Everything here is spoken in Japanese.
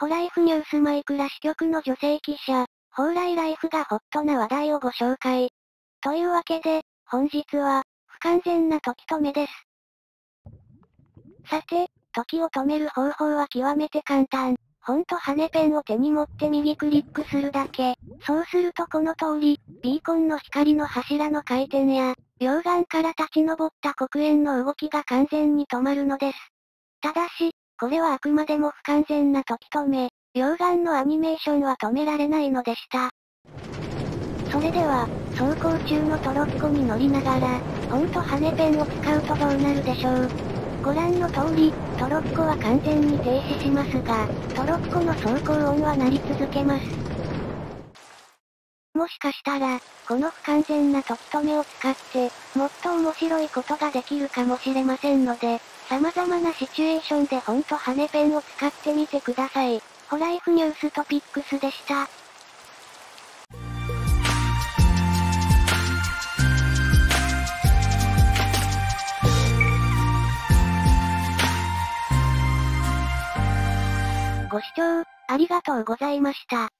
ホライフニュースマイクラ支局の女性記者、蓬莱ライフがホットな話題をご紹介。というわけで、本日は、不完全な時止めです。さて、時を止める方法は極めて簡単。本と羽ペンを手に持って右クリックするだけ。そうするとこの通り、ビーコンの光の柱の回転や、溶岩から立ち上った黒煙の動きが完全に止まるのです。ただし、これはあくまでも不完全な時止め、溶岩のアニメーションは止められないのでした。それでは、走行中のトロッコに乗りながら、本と羽ペンを使うとどうなるでしょう。ご覧の通り、トロッコは完全に停止しますが、トロッコの走行音は鳴り続けます。もしかしたら、この不完全な時止めを使って、もっと面白いことができるかもしれませんので、様々なシチュエーションで本と羽ペンを使ってみてください。ホライフニューストピックスでした。ご視聴、ありがとうございました。